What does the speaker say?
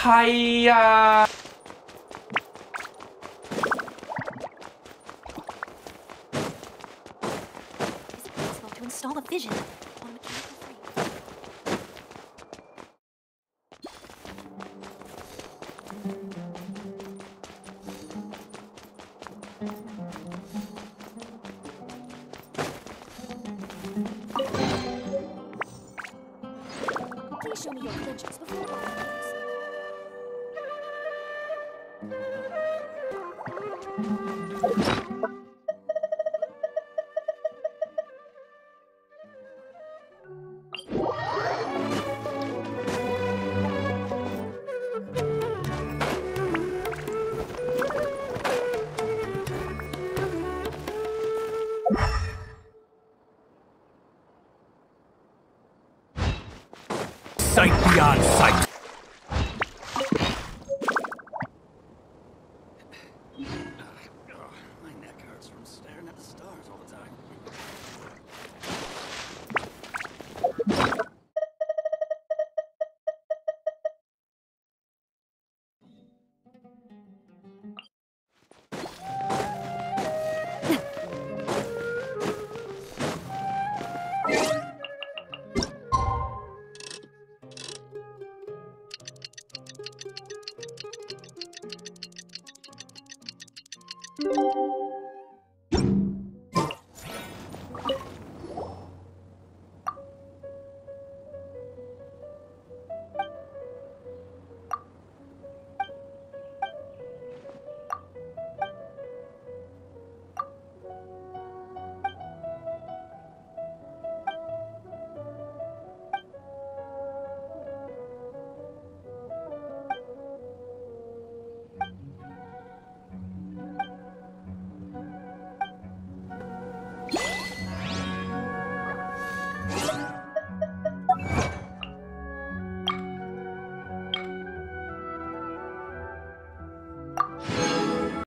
Hiya! Show me your credentials before. Sight beyond sight. stars all the time.